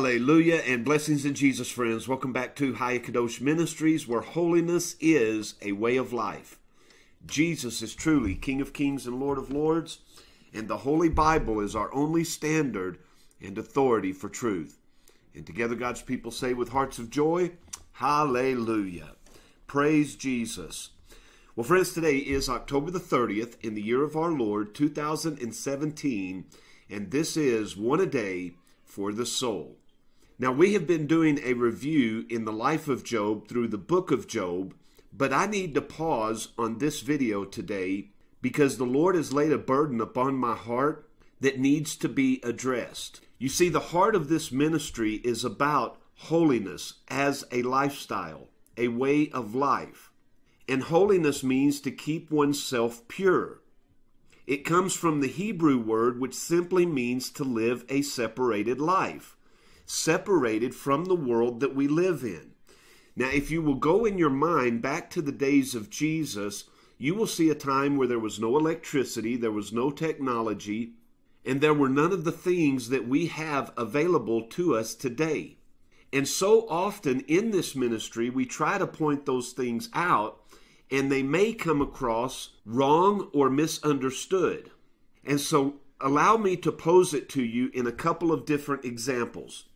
Hallelujah and blessings in Jesus, friends. Welcome back to Hayakadosh Ministries, where holiness is a way of life. Jesus is truly King of Kings and Lord of Lords, and the Holy Bible is our only standard and authority for truth. And together, God's people say with hearts of joy, Hallelujah. Praise Jesus. Well, friends, today is October the 30th in the year of our Lord, 2017, and this is one a day for the soul. Now, we have been doing a review in the life of Job through the book of Job, but I need to pause on this video today because the Lord has laid a burden upon my heart that needs to be addressed. You see, the heart of this ministry is about holiness as a lifestyle, a way of life. And holiness means to keep oneself pure. It comes from the Hebrew word which simply means to live a separated life, separated from the world that we live in. Now, if you will go in your mind back to the days of Jesus, you will see a time where there was no electricity, there was no technology, and there were none of the things that we have available to us today. And so often in this ministry, we try to point those things out and they may come across wrong or misunderstood. And so, allow me to pose it to you in a couple of different examples.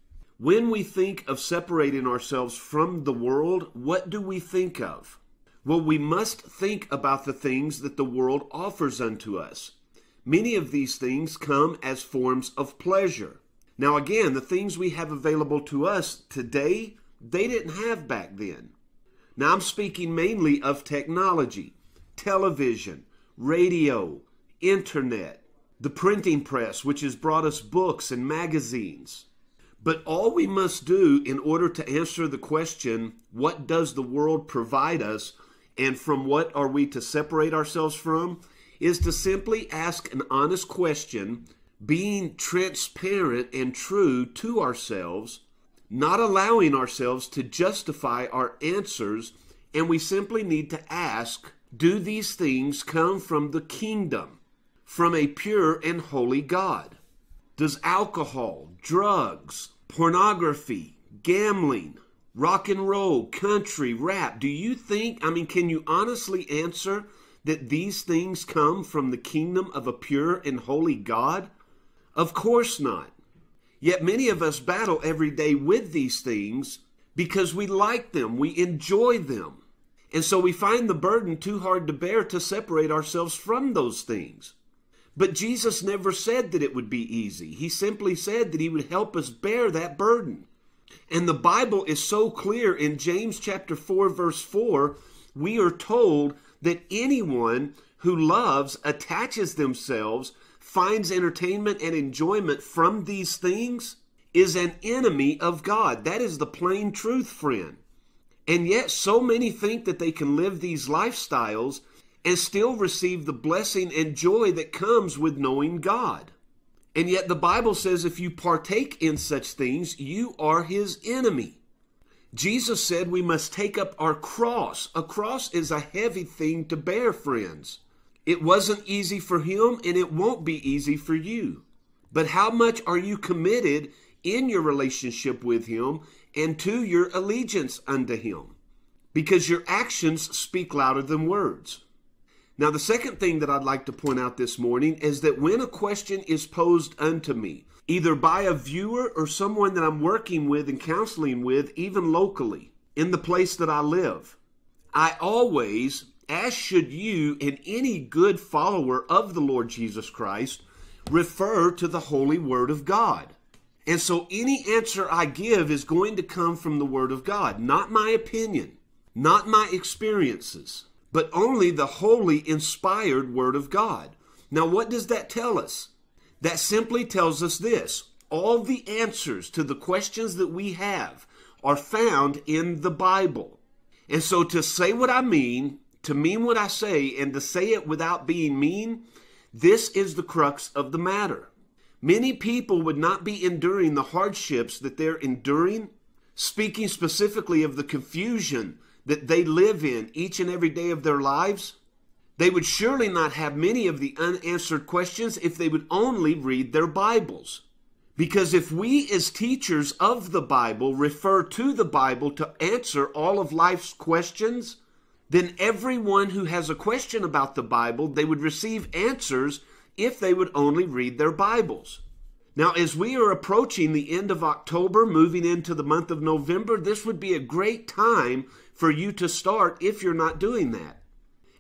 When we think of separating ourselves from the world, what do we think of? Well, we must think about the things that the world offers unto us. Many of these things come as forms of pleasure. Now, again, the things we have available to us today, they didn't have back then. Now, I'm speaking mainly of technology, television, radio, internet, the printing press, which has brought us books and magazines. But all we must do in order to answer the question, what does the world provide us and from what are we to separate ourselves from, is to simply ask an honest question, being transparent and true to ourselves not allowing ourselves to justify our answers, and we simply need to ask Do these things come from the kingdom, from a pure and holy God? Does alcohol, drugs, pornography, gambling, rock and roll, country, rap, do you think, I mean, can you honestly answer that these things come from the kingdom of a pure and holy God? Of course not. Yet many of us battle every day with these things because we like them, we enjoy them. And so we find the burden too hard to bear to separate ourselves from those things. But Jesus never said that it would be easy. He simply said that He would help us bear that burden. And the Bible is so clear in James chapter 4, verse 4, we are told that anyone who loves attaches themselves finds entertainment and enjoyment from these things is an enemy of God. That is the plain truth, friend. And yet, so many think that they can live these lifestyles and still receive the blessing and joy that comes with knowing God. And yet, the Bible says if you partake in such things, you are his enemy. Jesus said we must take up our cross. A cross is a heavy thing to bear, friends. It wasn't easy for him, and it won't be easy for you. But how much are you committed in your relationship with him and to your allegiance unto him? Because your actions speak louder than words. Now, the second thing that I'd like to point out this morning is that when a question is posed unto me, either by a viewer or someone that I'm working with and counseling with, even locally, in the place that I live, I always as should you and any good follower of the Lord Jesus Christ refer to the holy word of God. And so any answer I give is going to come from the word of God, not my opinion, not my experiences, but only the holy inspired word of God. Now, what does that tell us? That simply tells us this all the answers to the questions that we have are found in the Bible. And so to say what I mean to mean what I say and to say it without being mean, this is the crux of the matter. Many people would not be enduring the hardships that they're enduring, speaking specifically of the confusion that they live in each and every day of their lives. They would surely not have many of the unanswered questions if they would only read their Bibles. Because if we, as teachers of the Bible, refer to the Bible to answer all of life's questions, then everyone who has a question about the Bible, they would receive answers if they would only read their Bibles. Now, as we are approaching the end of October, moving into the month of November, this would be a great time for you to start if you're not doing that.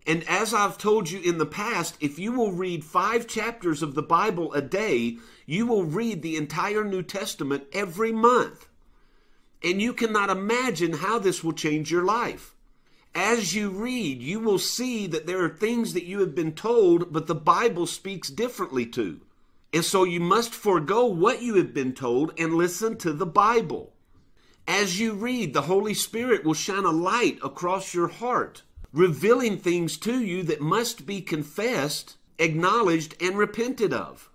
And as I've told you in the past, if you will read five chapters of the Bible a day, you will read the entire New Testament every month. And you cannot imagine how this will change your life. As you read, you will see that there are things that you have been told, but the Bible speaks differently to. And so you must forego what you have been told and listen to the Bible. As you read, the Holy Spirit will shine a light across your heart revealing things to you that must be confessed, acknowledged, and repented of.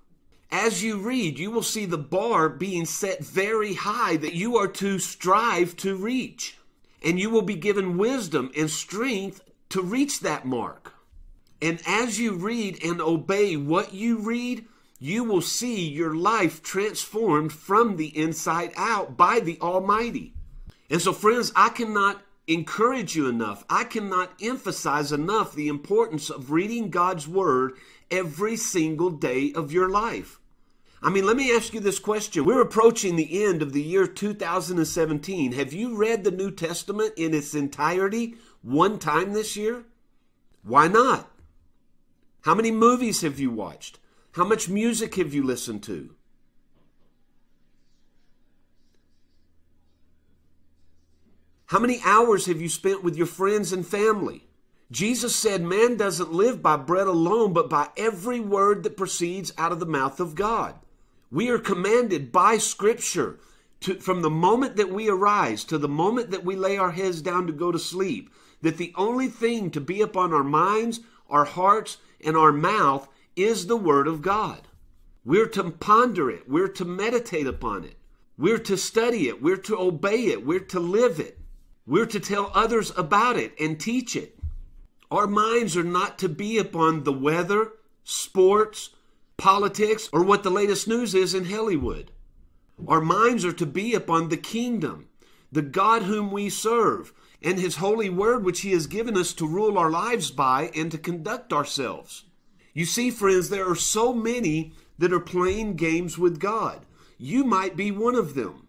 As you read, you will see the bar being set very high that you are to strive to reach. And you will be given wisdom and strength to reach that mark. And as you read and obey what you read, you will see your life transformed from the inside out by the Almighty. And so, friends, I cannot encourage you enough. I cannot emphasize enough the importance of reading God's Word every single day of your life. I mean, let me ask you this question. We're approaching the end of the year 2017. Have you read the New Testament in its entirety one time this year? Why not? How many movies have you watched? How much music have you listened to? How many hours have you spent with your friends and family? Jesus said, Man doesn't live by bread alone, but by every word that proceeds out of the mouth of God. We are commanded by Scripture to, from the moment that we arise to the moment that we lay our heads down to go to sleep, that the only thing to be upon our minds, our hearts, and our mouth is the Word of God. We're to ponder it, we're to meditate upon it, we're to study it, we're to obey it, we're to live it. We're to tell others about it and teach it. Our minds are not to be upon the weather, sports, politics, or what the latest news is in Hollywood. Our minds are to be upon the kingdom, the God whom we serve, and his holy word which he has given us to rule our lives by and to conduct ourselves. You see, friends, there are so many that are playing games with God. You might be one of them.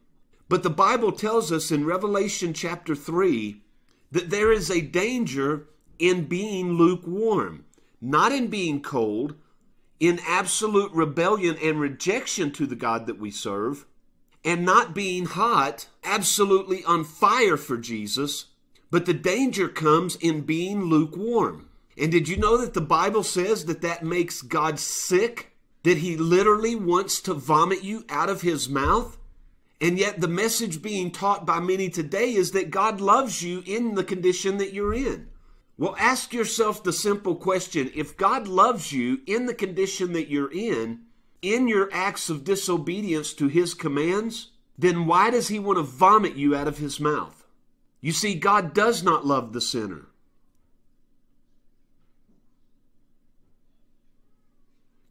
But the Bible tells us in Revelation chapter 3 that there is a danger in being lukewarm, not in being cold, in absolute rebellion and rejection to the God that we serve, and not being hot, absolutely on fire for Jesus, but the danger comes in being lukewarm. And did you know that the Bible says that that makes God sick? That he literally wants to vomit you out of his mouth? And yet, the message being taught by many today is that God loves you in the condition that you're in. Well, ask yourself the simple question if God loves you in the condition that you're in, in your acts of disobedience to His commands, then why does He want to vomit you out of His mouth? You see, God does not love the sinner.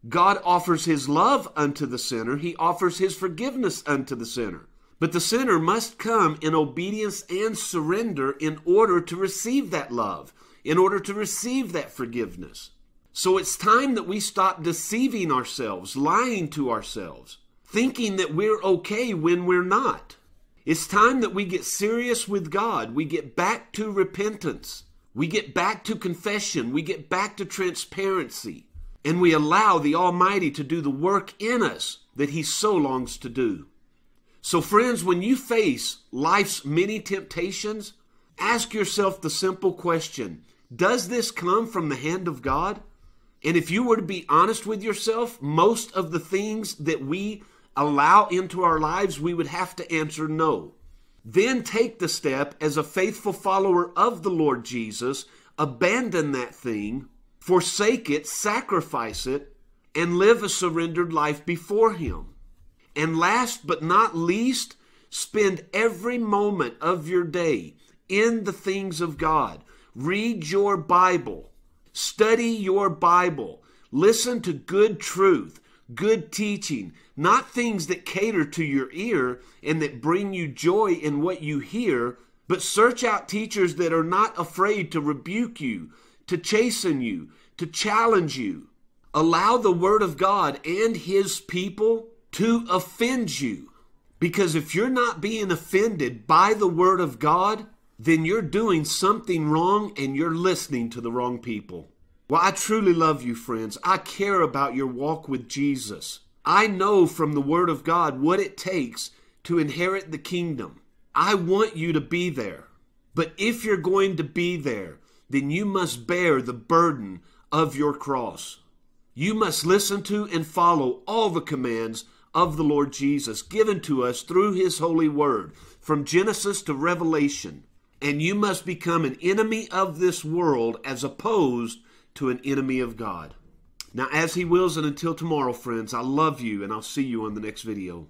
God offers his love unto the sinner, he offers his forgiveness unto the sinner. But the sinner must come in obedience and surrender in order to receive that love, in order to receive that forgiveness. So it's time that we stop deceiving ourselves, lying to ourselves, thinking that we're okay when we're not. It's time that we get serious with God. We get back to repentance. We get back to confession. We get back to transparency and we allow the Almighty to do the work in us that He so longs to do. So, friends, when you face life's many temptations, ask yourself the simple question Does this come from the hand of God? And if you were to be honest with yourself, most of the things that we allow into our lives, we would have to answer no. Then take the step as a faithful follower of the Lord Jesus, abandon that thing, forsake it, sacrifice it, and live a surrendered life before Him. And last but not least, spend every moment of your day in the things of God. Read your Bible, study your Bible, listen to good truth, good teaching, not things that cater to your ear and that bring you joy in what you hear, but search out teachers that are not afraid to rebuke you, to chasten you, to challenge you. Allow the Word of God and His people to offend you. Because if you're not being offended by the Word of God, then you're doing something wrong and you're listening to the wrong people. Well, I truly love you, friends. I care about your walk with Jesus. I know from the Word of God what it takes to inherit the kingdom. I want you to be there. But if you're going to be there, then you must bear the burden of your cross. You must listen to and follow all the commands of the Lord Jesus given to us through His holy word from Genesis to Revelation. And you must become an enemy of this world as opposed to an enemy of God. Now, as He wills, and until tomorrow, friends, I love you and I'll see you on the next video.